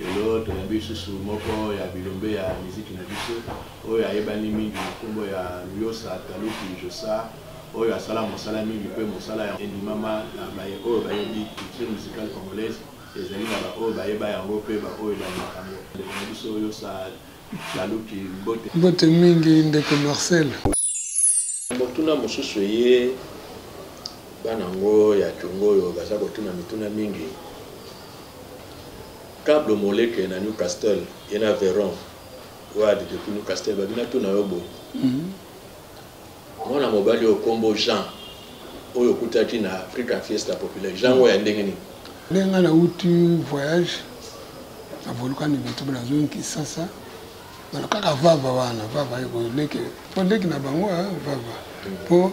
Lelo toyambi lisusu moko ya bilombe ya miziki na biso oyo ayebani mingi na nkombo ya Luyosa Taluki Jossart oyo asala mosala mingi mpe mosala yango endimama na baye oyo bayebi culture musicale congolaise. Ezali na baoyo bayeba yango mpe baoyo bayinaka yango. Ndeko na biso Yossa Taluki, mbote. Mbote mingi ndeko Marcel. Motuna mosusu eye bana yango ya Congo oyo baza kotuna mituna mingi. Cable moleke na New Castle et na Veron Wade depuis New Castle babi na tuna yo boye mhm. mwana mobali oyo kombo Jean oyo okutaki na African Fiesta Populaire Jean oyo ya ndenge nini ndenge ngai nauti voyage na volcan nibituba nazwi nkisasa bana kaka vava wana vava ekoleke mpo leki na bango vava mpo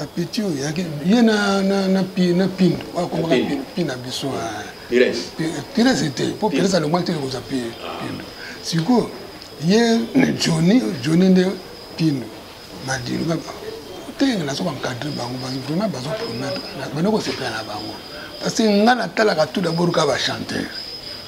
apeti oyo yaki ye na na na pi na pin wa ko ka pin pin na biso a ah. pires pires ete po pires alo mate ko za pin ah. pin siko ye Johnny Johnny nde pin madilu ba te na so ba cadre bango ba vraiment ba zo promettre na ba ko se pela bango parce que nga na tala ka tout d'abord ka ba chanteur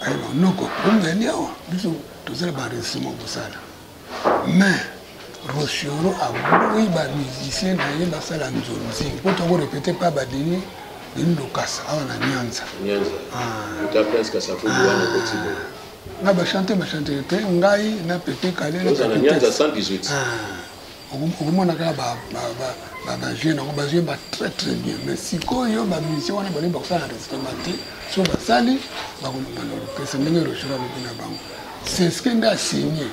Alors, noko, omoni awa biso tozala ba resuma kosala mais rocheuro aboyi ba musicien na ye basala nzonzingi mpo toko repete pa badeni deni lokasa awa na nyanza na bachante bachante te ngai na pepe kale na okomona kaka bajeune yango bazoyemba très très bien mais sikoyo bamusicien wana balingi bakosala na restaurant te so basali bakomema na lopesa ndenge rochera lobi na bango seske nde asigne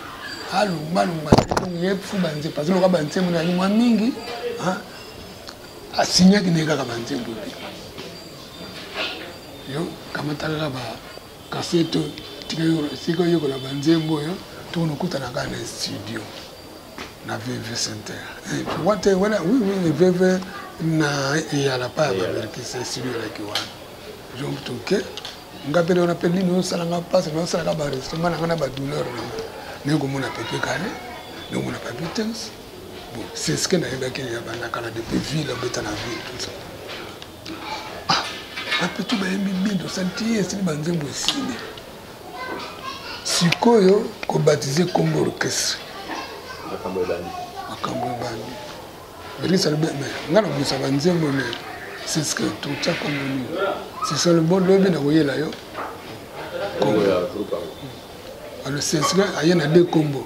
alumbalumba yefu banze parce loka banzembo na yango mwa mingi asignaki naye kaka banzembo te yo kamataka kaka kasi to tika yo sika yo kola banzembo ya to no kuta na ka na studio na veve center eh, wate eh, wala oui oui veve na ya la pa ba verki c'est studio la ki wana donc to ke nga pele ona pele no sala nga passe no sala ka ba resto mana nga na ba douleur na ne ko mona pepe kale ne ko mona pepe tense bon c'est ce que na yeba ke ya bana kala depuis ville beta na ville tout ça apeti bayembi mingi osali ti esili banzembo esili sikoyo kobatize congo orchestre makambo ebandi makambo ebandi elisa lobe me ngai nabongisa banzembo me siske totia congo nini siske lobo lobi nakoyela yo congo alo siske aye na de congo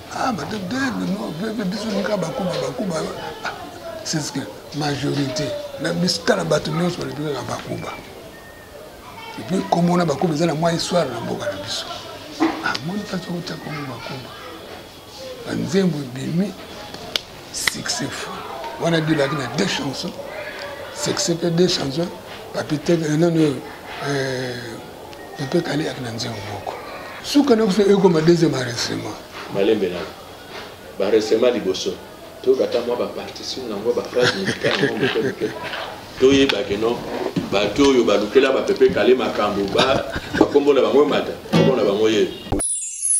Ah, bah, non, biso nika bakuba bakuba ah, c'est ce que majorité na biso tala bato nyonso balobikaka bakuba epuis komona bakuba eza na mwa histoire na mboka na biso amoni ah, mpasi okotya kongo bakuba banzembo ebimi succès fou wana bilaki na deux chansons succès mpe deux chansons papiteke nani oyo Pepe Kale ak na nzembo moko. Suka na biso ekoma deuxième enregistrement. Malembe na ba enregistrement liboso. To bata mwa ba partition na ngo ba phrase musicale na ngo moke moke. To yeba que non bato oyo balukela ba Pepe Kale makambo ba bakombo na bango emata, kombo na bango ye.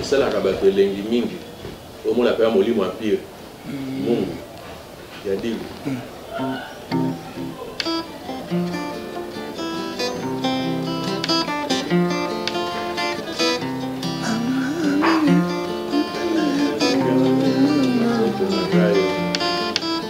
esalaka bato elengi mingi omona mpe ya molimo ya pire mm. mungu ya dili mm.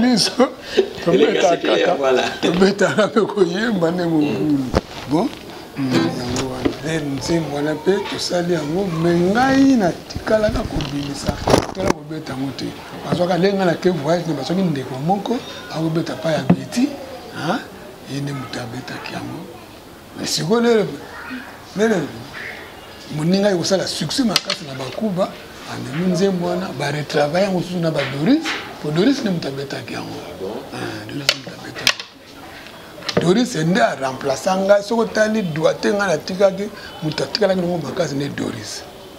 miso tobetaka mpe koyemba nde mobulu bon yango wana nde nzembo wana mpe tosali yango me ngai natikalaka kobimisa tola kobeta yango te bazwaka ndenge ngai nake voyage na bazwaki ndeko moko akobeta pa ya beti ye nde moto abetaki yango sikoyo lelo lelo moninga ye kosala succès makasi na bakuba amemi nzembo wana baretravaille yango susu na badoris po doris nde moto abetaki yango ah ah, doris nde aremplaça ngai soki otali doite ngai natikaki moto atikalaki nango makasi nde doris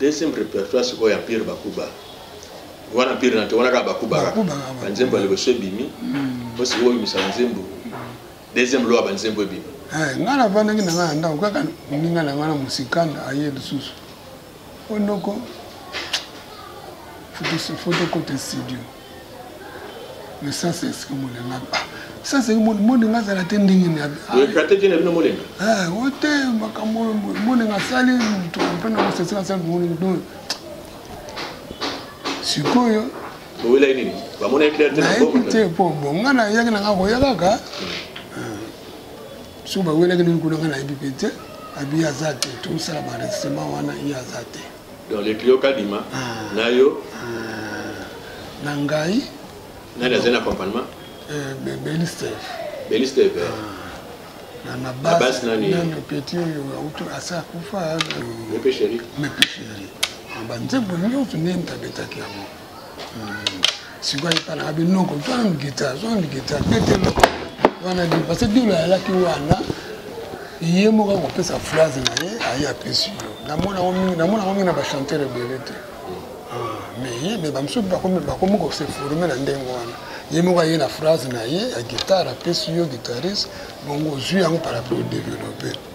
Deuxième repertoire sikoyo ya Empire Bakuba. Wana Empire na te wana kaka Bakuba kaka. Bakuba, bakuba. Ba nzembo ya liboso ebimi. Mpo sikoyo obimisa ba nzembo. Deuxième loi ba nzembo ebimi. Eh, ngai navandaki na ngai na ndako kaka moninga na ngai na mosikanda aye lisusu ondoko fotokote studio mais ça c'est ce que molenga ah, ça c'est molenga azala te ndenge ni ekrateki na bino molenga o te makambo molenga asali moto mpe na koseseka asali molenga donc sikoyo owelaki nini bamona eclair te nayebi te mpo bo ngai nayaki na ngai koya kaka euh, soki bawelaki nini kuna ngai nayebi mpe te abi aza te tosala barestement wana ye aza te donc le client kadima ah. na yo ah. na ngai nani azali na accompagnement eh, belisteve belisteve eh. ah. na base nani petit oyo autu asi akufa mepe chéri mepe chéri banzembo nyonso nde ntabetaki yango sikoyo etalaka binoko zwanlikita zwanlikita tetelo wana di parce que dilo ayalaki wana ye moko akopesa phrase na ye aye apesi yo namona yango mingi namona yango mingi na bachanteur ebele te mais ye me bamosusu bakomi kose forme na ndenge wana ye moko aye na phrase na ye ya guitare apesi yo guitariste bongo ozwi yango par rapport odeveloppe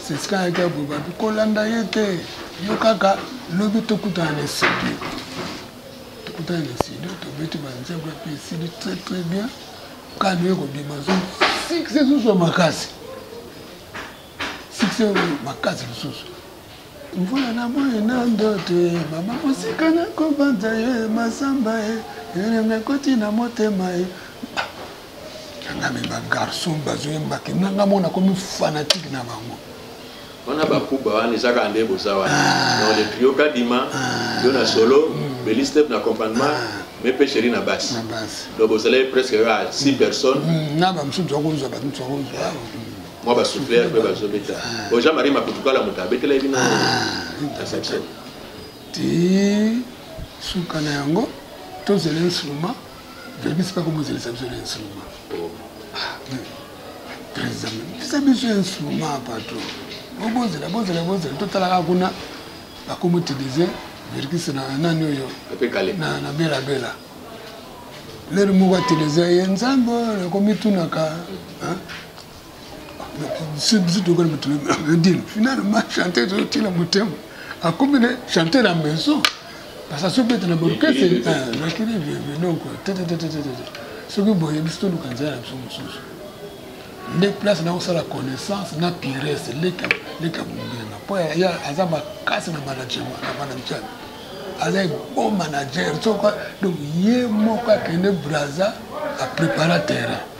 C'est ce qu'a été Bobabi. Kolanda ye te. Yo kaka lobi tokutana na studio. Tokutana na studio tobeti banzembo epi esili très très bien. Kano ye kobima zongo. Succès susu makasi. Succès makasi lisusu. mvula na boye na ndoto ye mama mosika nakobanza ye masamba ye elemekoti na motema ye nangami bagarçon bazoyembaki nanga mona komi fanatike na bango wana bakuba wana eza kaka nde boza wana ah. donc le trio kadima ah. yo na solo mm. belistep na accompagnement ah. me mpe sheri na basi donc bozalaki presque kaka six mm. personnes mm, na bamosusu tokozwa bato tokozwa mwa basouffleur mpe bazobeta o jean marie makutukala moto abetelaki bino na section ti suka na yango tozela instrument Felix pas comment c'est les habitudes instrument. Très amis. Les habitudes instrument patron. Bozela bozela bozela totalaka kuna bakoma utilize verkis na nani oyo na bela bela lelo moko ateleza ye nzambe oyo nakomitunaka biso tokona motodil finalement chanteur tozotila motema akomi ne chanteur ya maison parce soki bete na borkese nakili donc soki boye biso toluka nzela na biso mosusu nde place na kosala connaissance na pires leka mobenga mpo aza makasi na management na management aza bon manager donc ye moko akende braza aprépara terrain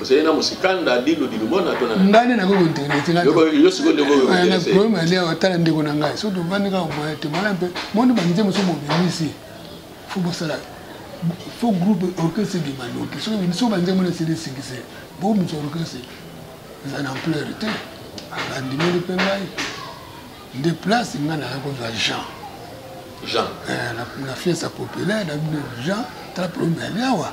ozali na mosikanda dilu dilu mona tona ngai nde nakoki kointerese ngai yo sikoyo nde okoyoana problème ali awa tala ndeko na ngai soki tovandi kaka boye te mwana mpe moni banze mosusu bobimisi fo bosala fo groupe orchestre ebima noki soki banze mona esili esikise bobimisa orchestre eza na ampleur te abandimeli mpe ngai nde place ngai naya kozwa jean jean eh, na fiesta populaire na jean tala problème ali awa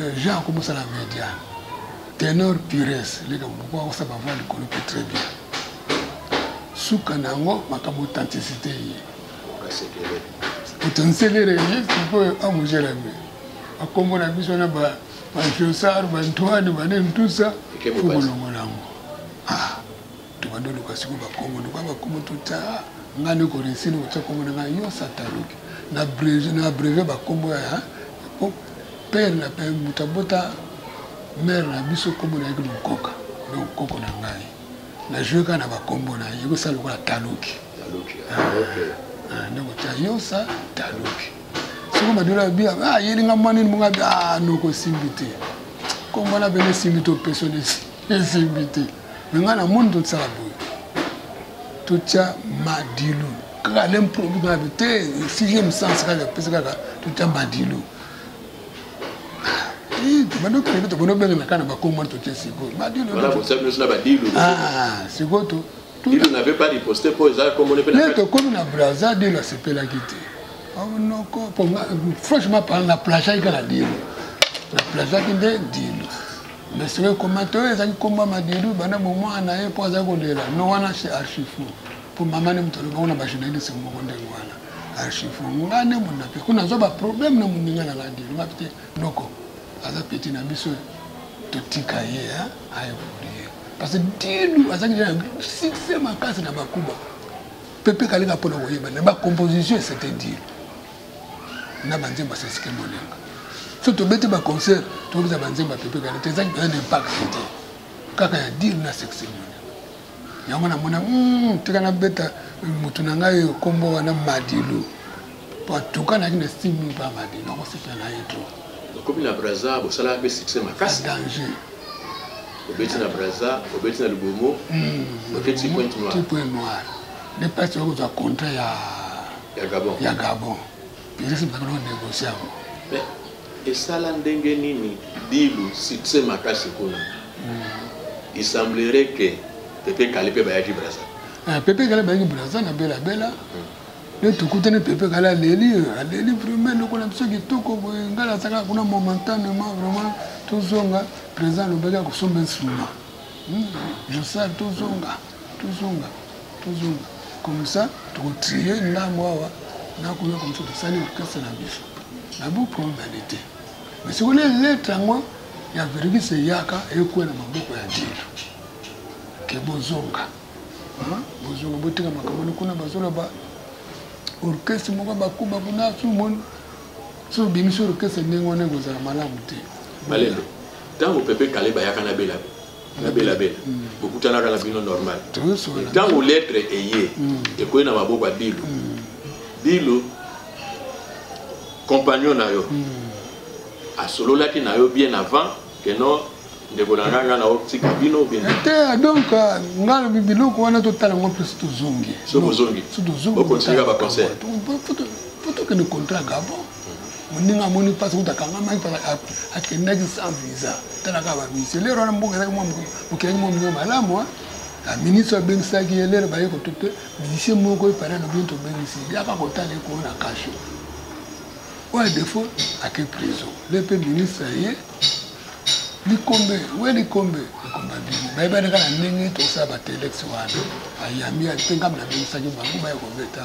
Eh, Jean ako mosala media. Tenor pires leka pourquoi osa ba voix likolo pe très bien. Suka na yango makambo authenticité ye. Basekele. Authenticité ye siko amujela me. Akombo na biso na ba ba Josar, ba Antoine, ba nini tout ça. Faut bolongola yango. Ah. tobandi oluka sikoyo bakombo lokola bakombo totya ngai nde koresili kotya kombo na ngai yo sataloki na breve bakombo ya pere na pere moto abota mare na biso kombo na yeki lokoka donc koko na ngai na joue kaka na bakombo na ye kosala lokola taloki ndeko tya yosa taloki soko madola abia ayelinga mwanini monga noko simbi te kombo na bene simbi to pesonesi esengi te me ngai namoni tosala boye totya madilu kaka le mproduit na te sixième sens kaka epesi kaka totya madilu bandokende tokono bengana kaka na bakombo totye sikoyo sikoyo to tokomi na braza dilo asepelaki te noko franchement parle na plagaki kaka dilo na plagaki nde dilo Mais ce que comment toi les amis comment m'a dit lui bana bon moi na pas à coller là. Non wana c'est archi fou. Pour maman ne mutolo on a ba jeune c'est mon monde wana. Archi fou. Nga ne mon nape. Kuna zo ba problème na mon ninga na la dire. Ma petite noko. Aza petit na biso. To tika ye hein. Ayo boulier. Parce que dilu aza ki succès makasi na bakuba. Pepe kalika pona koyeba na ba composition c'était dire. na banzembo ya sesike molenga so tobeti baconcert tobeta banzembo ya pepe kala te ezaki mpenza na impact te kaka ya dile na sesike molenga yango namona hmm, tika nabeta motu na ngai nkombo wana madilu mpo atuka naki na stime mingi mpa madilu nakosepela na ye to okomi na braza bosalaka mpe succès makasi danger obeti na braza obeti na lubomo hmm, obeti point noir ne pasi okozwa contrat ya ya gabon ya gabon elisi mpe kolo negocie yango esala ndenge nini dilu succès makasi kuna il semblerait que pepe kale mpe bayaki braza eh, pepe kale bayaki braza na bela bela nde hmm. tokutani pepe kale aleli aleli vraiment lokola biso kitoko boye ngai nasaka kuna momentanement vraiment tozonga président alobaki akosomba instrument hmm, josar tozonga tozonga tozonga comme ça tokotrie ndambo awa nakoya comme ça tosali orchestre na biso na bo problème na lete mais soki na letre yango ya verigis eyaka ekwea na maboko ya ntindo ke bozonga bozonga botika makambo ni kuna bazoloba orchestre moko bakuba kuna sumoni so obimisi orchestre ndenge wana ekozala malamu te balelo ntango pepe kale bayaka na belabe na belabela bokutanaka na bino normal ntango lettre eye mm. ekoyi na maboko ya bilu mm. bilu compagnon na yo mm. asololaki na yo bien avant que non ndeko na ngai ngai naotika bino te eh, donc euh, ngai lobi biloko wana totala yango mpe soki tozongi soki tozongi okontinue baconseil fotokende contrat gabon moninga amoni mpasi kuta akangamaki mpaka akendaki sans visa talaka bamisie lero wana mboka ezalaki mokelaki mwa mino malamu ministre abengisaki ye lero baye kotu mpe misie moko epana lobi nto obengisi yaka kotala ekoo na kasho oyo defaut ake prison le mpe ministre ye likombe we likombe likomba bimi bayebani kaka ndenge tosala batelex wana ayambi atengambi na bimisaki bango baye kobeta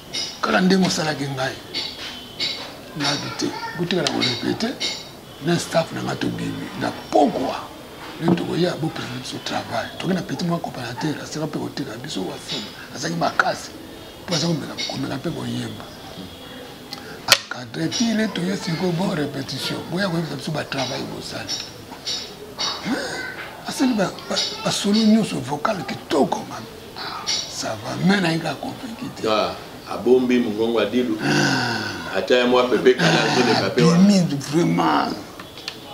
kaka ndenge osalaki ngai nabi te kotikala korepete na staff na ngai tobimi na pokwa nde tokoya bopesa biso travail toki na petit mwa coopérateur asaka mpe kotika biso wasima azalaki makasi mpo aza komeka mpe koyemba encadre tile toye sikoyo bo répétition boya koyebisa biso batravail bosali asali basolo nyonso vocal kitoko mami Ça va, mais na yeka compliqué te. Ah, abombi mungongo adilu. Ah. Ata ya mwa pepe kala to le pape wa. Ni vraiment.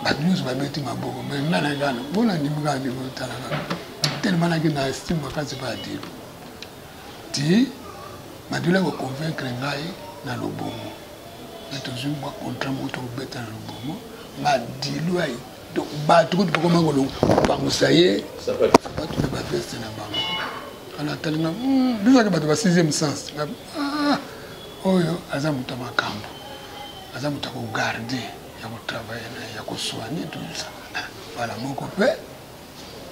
Ba news ba beti maboko, mais na na gana. Bona ni mga ni mutala na. Tellement na gina estime makasi ba adilu. Ti madula ko convaincre ngai na lobongo. Na tozui mwa contrat moto obeta na lobongo. Madilu ayi donc bato kutu bakoma kolopangwisa ye bato na baveste na bango ana atalinga hmm, bizaki bato ba sixième sens ah, oyo aza moto ya makambo aza moto ya kogarde ya kotravaille na ya kosoigne toza bala moko mpe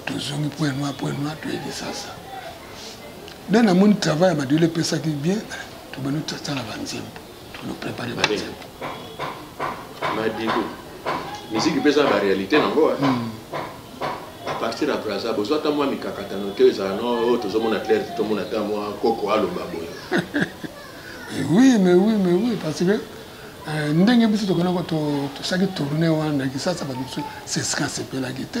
tozongi point noir point noir toyeli sasa nde namoni travail ya madele epesaki bien tobandi tosala banzembo Nous préparer ba nzembo. Madilu. Musique epesa ba réalité nango. Hmm. À partir ya Brazza bozwa ata mwa mikakatano te ezala no oyo oh, tozomona claire te tomona ata mwa koko aloba boye. Oui mais oui mais oui parce que euh, ndenge biso tokona tosaki tourne wana na kisasa bato mosusu sesika asepelaki te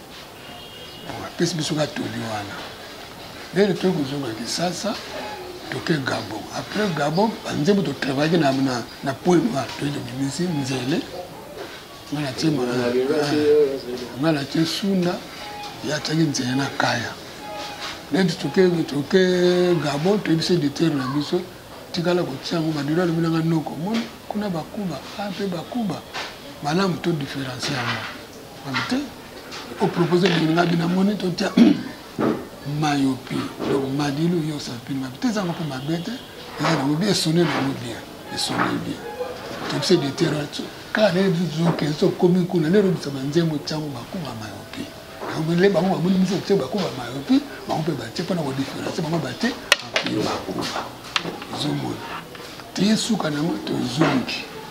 apesi biso ka toli wana lelo toki kozonga kisasa toke gabon après gabon banzembo totravaillaki na, na, na point noir toyi tobimisi nzele ngai natie ngai natie sunda ye atiaki nzele na kaya neti toke toke gabon toyebisi editeur na biso tikala kotia yango madura alobi nanga noko moni kuna bakuba a ah, mpe bakuba malamu to différencie yango te opropose ndenge nga bina moni totia mayopi donc madilu yo osapili mabe te ezanga mpe mabe te eza nango bien esone nango bien esone bien tobise de terre kaka lelo bizozoke so okomi kuna lelo bisa banzembo tiango bakuba mayopi le bango bamoni biso tie bakuba mayopi bango mpe batie mpo na kodiferense bango batie mayopi bakuba ezomona teye suka nango tozongi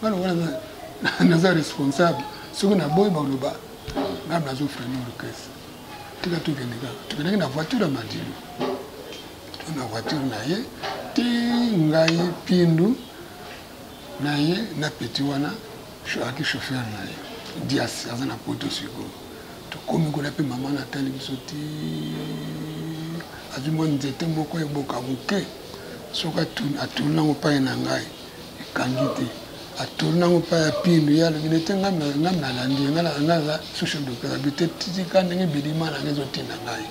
nga lokola naza responsable soki naboyi baloba nga nazo freine orchestre tika tokende kaka tokendaki na voiture ya madilu na voiture na ye ti ngai pindu na ye na peti wana aki chauffeur na ye dias aza na poto sikoyo tokomi kuna mpe mama natali biso ti azwi mwa nzete moko eboka moke soki atuni yango pai na ngai ekangi te atourne nango mpa ya pindu ye alobi nete ngai nalandi ye ngai naza social docteur abi te titika ndenge bilima na ngai ezotinda ngai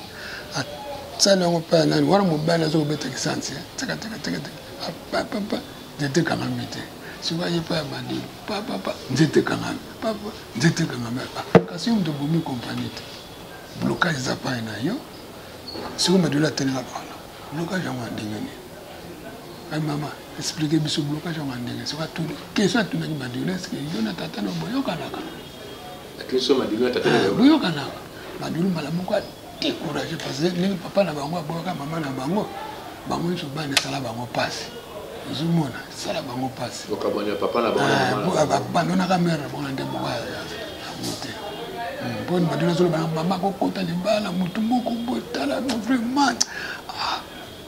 asali yango mpa ya nani wana mobali aza kobeta kisansi tekatekatekateka apapapa nzete ekangami te sikoyo aye mpa ya madilu papapa nzete ekangami papa nzete ekangami kasi yo moto obomi kompani te blokage eza pai na yo sikoyo madilu atelengaka blocage yango ya ndenge nini ai mama explike biso blocage yango ya ndenge soki atuni keso atunaki madilo eske yo na tata na boyokanaka ah, boyokanaka madilo mbala moko adécourage parce que ndenge papa na bango aboyaka mama na bango bango nyonso bana esala bango mpasi ozomona esala bango mpasi ah, babandonaka mare na bango na nde moko poni bato nazoloba na mama kokota libala motu moko boye tala vraiment ah,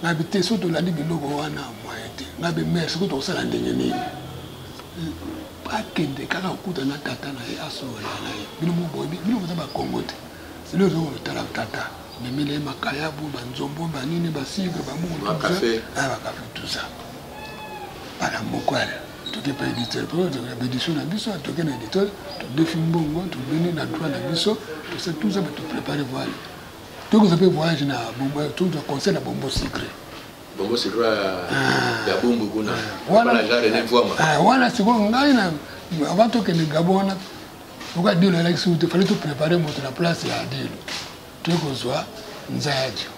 na bite so tolandi biloko wana moye te na bemere soki tokosala ndenge nini akende kaka kokuta na tata na ye asolola na ye bino moboyebi bino boza bakongo te selo ezongo lotala tata memela ye makayabu banzombo banini basigre bamukafe ah, tout ça bana moko yale toke pa editeur mpo tozala baedition na biso toke na editeur todefi mbongo tobeni na droit na biso tosa tuza bato prépare voile tokoza mpe voyage na tozwa conseil na bombo secret wana sikoyo ngai na avant tokende gabo wana oka dilo elakisi ute fali toprépare moto na place ya dilo toyei kozwa nzayadio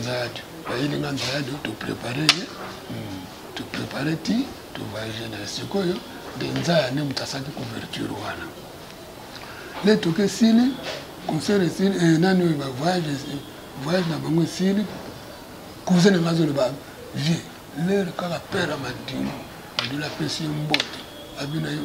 nzayadio bayeli nga nzayadio toprepare ye hmm. toprepare ti tovoyage na sikoyo nde nzaya nde moto asaki couverture wana nde toke esili concert esili eh, nani oyo bavoyage voyage na bango esili cousin nanga azoloba vie lere kaka pere ya madimo adula apesi ye mbote abina yo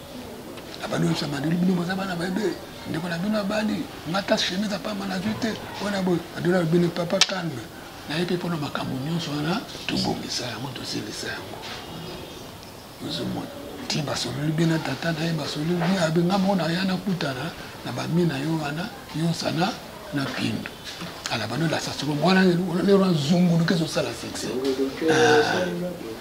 abandi oyebisa maduli bino boza bana babe ndeko na bino abandi ngata chemise apamba nazwi te wana boye adula bino papa calme naye mpe mpona makambo nyonso wana tobongisa yango tosilisa yango ozomona ti basololi bino tata na ye basololi bino abenga moko na ya nakutana na bami na yo wana yosana na pindu ala bano lasasoko mwana lero azunguluki ezosala fixe ah.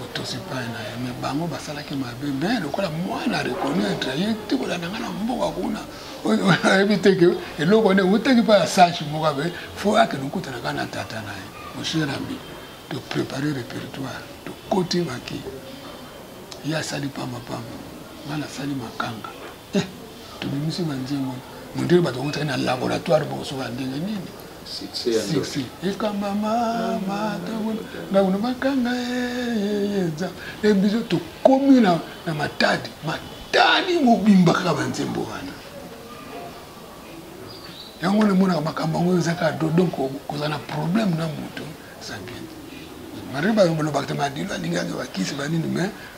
botosi epai na ye me bango basalaki mabe me lokola mwana reconnaître ye te kolanda ngai na mboka kuna ayebi te ke eloko wana ewutaki mpo ya sage moko abe fo akende okutana kaka na tata na ye monsieur ami toprépare répertoire tokoti maki ye asali pambapamba ngai nasali makanga Eh, tobimisi banzembo mondele bato bautaki na laboratoire bokosoka ndenge nini sixi ekambama matabona ndakuna bakanga eza e biso tokomi na matadi matadi mobimba kaka banzembo wana yango namonaka makambo yango eza kaka do donc kozala na problème na moto eza bien mari balobaka te madilo alingaki bakisi banini mais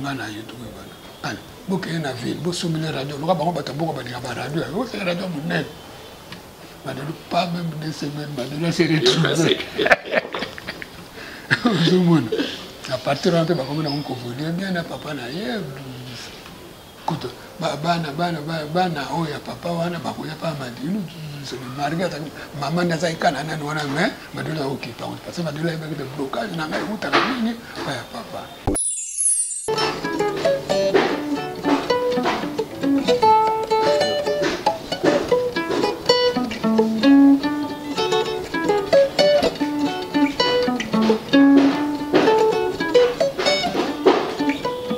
nga na ye tokoyebana ale bokeye na ville bosombele radio loka bango bato mboka balinga baradio yango osala radio monene badelu pas même deux semaines badelu ase retrouve ozomona apartir wana mpe bakomi nango kovolue bien na papa na ye Kutu ba bana bana bana bana oyo ya papa wana bakoya pa madilu marge ata mama nde azalaki kana nani wana mais madilu akokipa yango parce que madilu ayebaki de blocage na ngai ewutaka nini pa ya papa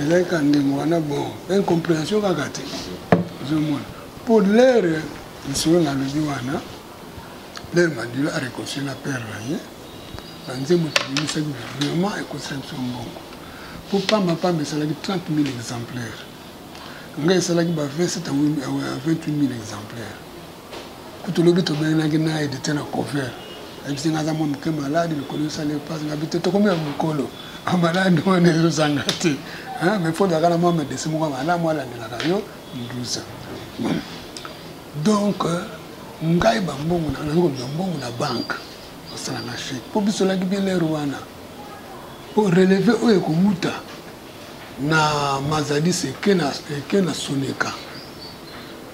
ezali ka ndenge wana bon incomprehension kaka te ozomona mpo lere lisolo nalobi wana lere mandilo areconcile na père na ye na nzembo tobimisaki vraiment ekosala biso mbongo mpo pamba pamba esalaki 30 000 exemplaire ngai esalaki ba 27 ya 28 000 exemplaire kutu lobi tobenganaki na edite na cover ayebisi nga aza mwa moke maladi likolo esali mpasi ngabi te tokomi ya mokolo amaladi ah, wana ezozanga te mais fo ozalaka na mwa medecin moko malamu alandelaka yo nduza donc ngai bambongo nakoki koluka mbongo na banke osalanga chèque mpo biso olaki bilere wana mpo releve oyo ekowuta na mazadis eke na soneka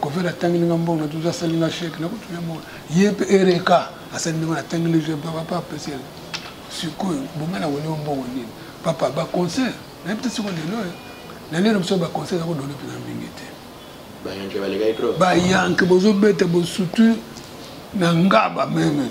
Kovela atangeli nga mbongo na tuzu asali nga chèque na kutu ya mbongo ye mpe ereka asali ndenge na tangeli je papa apesi ye sikoyo bonga na weli mbongo nini papa ba concert na ye mpe siko lelo eh. na lelo biso ba concert na kodone mpenza mingi te bayanke bozobeta bosutu na ngaba meme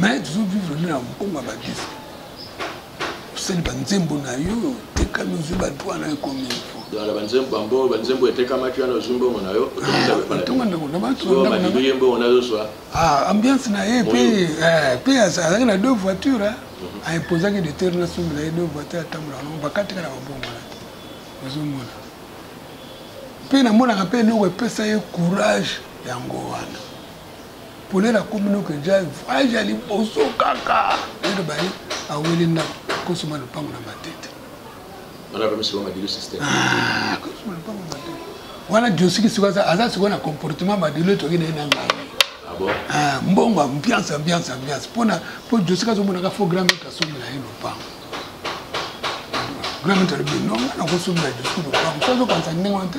mais tozo vivre nde na mbongo ya badisque osali banzembo na yo otekami ozwi badroit na yo ekomi banzembo etekamaki wana ozwi mbongo na yo otomandakonabaye mbongo nazozwa ambiance na ye mpe eh, azalaki na deux voiture mhm. aimposaki de terre nasombi na ye deux voiture atambolaka nango bakatika na babongo wana ozomona mpe namonaka mpe eloko epesa ye courage yango wana pole na komi no kenja voyage ya liboso kaka ede baye aweli ndako kosoma lopango na matete ah, wana josiki siko aza sikoyo na comportement madilo etoki na ye na ngai ah ah, mbongo ambiance ambiance ambiance mpona mpo josiki azomonaka fo grand maitre asombela ye lopango grand maitre alobi nonga nakosombela josiki lopango so azokanisa ndenge wana te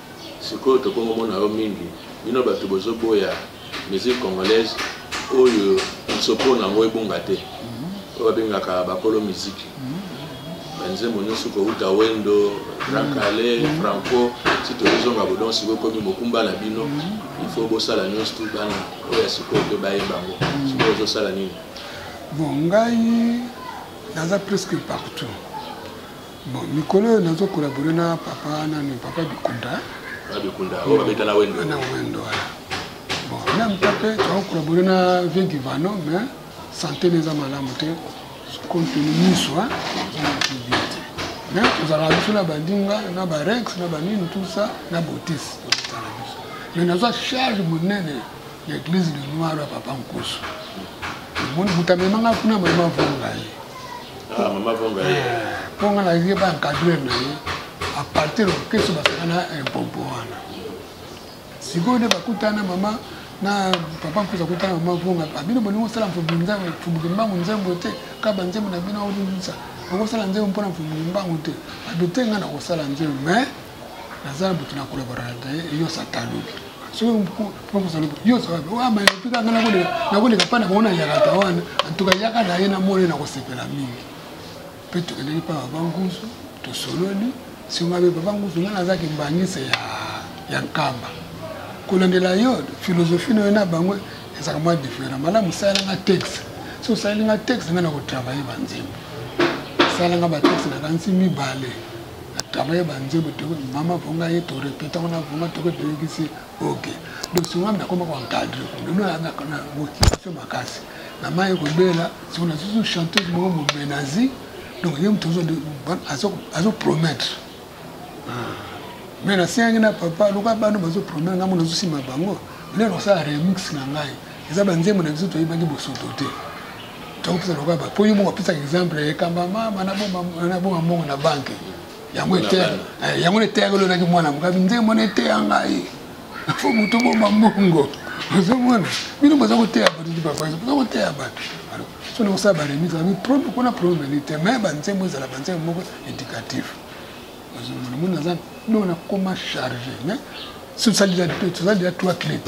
Sikoyo toko mona yo mingi bino batu bozo boya musique congolaise oyo nsopo na yango ebunga te oyo babengaka bakolo miziki banzembo nyonso kouta wendo rankale franco ti tozozonga bodon sikoyo ekomi mokumba na bino ifo bosala nyonso tu bana oyo ya sikoyo mpe bayeba yango sikoyo ozosala nini bon ngai naza presque partout Bon, mikolo oyo nazo collabore na papa nani papa Bikunda. Papa Bikunda, oyo babeta na Wendo. Na Wendo, voilà. Bon, même temps pe toko collabore na Vieux Divano, mais santé neza malamu te. Compte tenu miso, hein. Mais tozalaka biso na bandinga, na ba Rex, na banini, tout ça, na Botis. Mais naza charge monene ya église de noir ya papa Nkusu. Moni mutamemanga kuna mama vonga ye. Ah, mama bonga ye. Bonga na ye ba encadrer na ye à partir de keso basakana impompo wana. Sikoyo nde bakutana mama na papa mposa kotala mama vonga abino ah, bolingi kosala mfumu nzambe mfumu kimbangu nzembo te kaka banzembo na bino aolinisa okosala nzembo mpo na mfumu kimbangu te abe te ngai nakosala nzembo mais naza na moto na kolabora na ye yo sata lobi nakoleka mpa na komona yakata wana antuka yaka na ye namoni nakosepela mingi mpe tokendeki mpa babanguzu tosololi nsima be babanguzu ngai naza kimbangisa ya nkamba kolandela yo philosophie na yo na bango ezalaka mwa différent malamu salananga texte si osaleli nga texte ngai nakotravaille banzembo salananga batexte na kanisi mibale taba ya banzembo toko mama vonga ye torepeta wana vonga toko toyebisi ok donc songa mi nakoma koencadre lelo na motivation makasi na mai ekobela soko na susu chanteuse moko momenazi donc ye moto azo promettre ah. mais nasengaki na papa loka bana bazo promettre ngai mona azosima bango nde nakosala remix na ngai eza banzembo na biso toyebaki bosoto te tokopesa lokola po yo moko apesaka exemple ekamba mama naboma mbongo na banke yango eteyaka eh, yango neteyaka olobaki mwana mokabi nzembo neteya ngai fo moto boma mbongo ozomona bino boza koteya bato ti bapaisa boza koteya bato so na kosala baremise ami problème kuna problème eli te mai banzembo ezala banzembo moko éducatif ozomona moni naza nona koma charge mais sosalila tozalila trois clip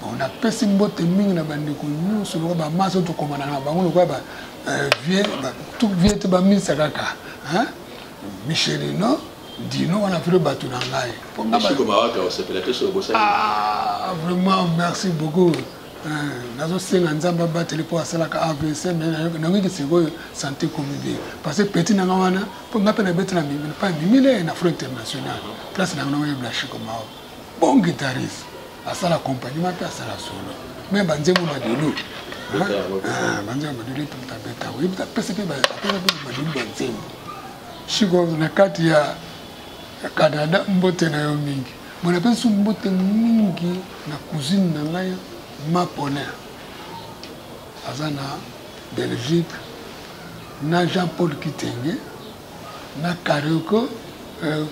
Bon, napesi mbote mingi na bandeko nyonso lokola bamasi oyo tokomana na bango lokola ba euh, vie tout vie te bamisa kaka michelino dino wana mpe bato na ngai ah, vraiment merci beaucoup euh, nazosenga nzambe abateli mpo asalaka avc nayoki sikoyo santé komi bien parce que petit nanga wana mpo ngai mpe nabetela mimi mpa mimile na fro international place nanga naoyebla chikomao bon guitariste asala accompagnement mpe asala solo me banzembo madulu ah, banzembo madulu etabetao apesa mpe madulu banzembo siko na kati ya canada mbote na yo mingi bon apesi mbote mingi na cousine na ngai maponer aza na belgique na jean paul kitenge na karioko euh,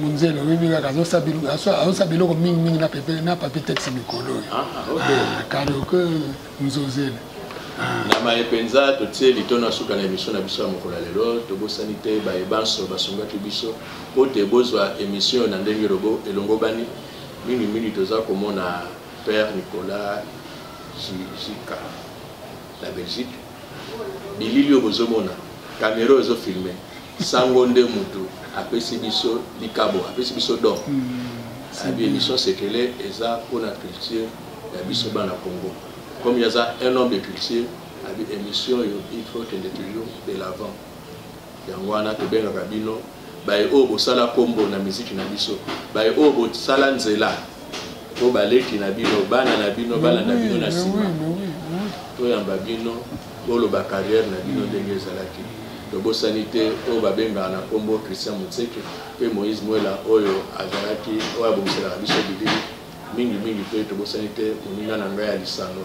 munzela oyebi kaka azosa biloko mingimingi na papier texte mikolo oyo ah, ah, karioko euh, nzozela ah. na maye mpenza totie litono ya suka na emission na biso ya mokolo ya lelo tobosani te baye banso basungaki biso mpo te bozwa emission na ndenge lobo elongobani mingimingi toza komona père nicolas jika la belgique Bilili oyo bozomona camera ezo filme sango nde mutu apesi biso likabo apesi biso don hmm, abi émission sekele eza mpona culture ya biso bana congo comme yaza un homme de culture abi émission oyo il faut kende toujours de l'avant yango wana tobengaka bino baye oyo bosala kombo na miziki na biso baye oyo bosala nzela po baleki na bino bana na bino balanda bino na nsima toyamba bino boloba carrière na bino ndenge ezalaki tobosani te oyo babengaka na nkombo christian monseke mpe moïse mwela oyo azalaki oyo abongiselaka biso bilili mingimingi mpe tobosani te moninga na ngai ya lisano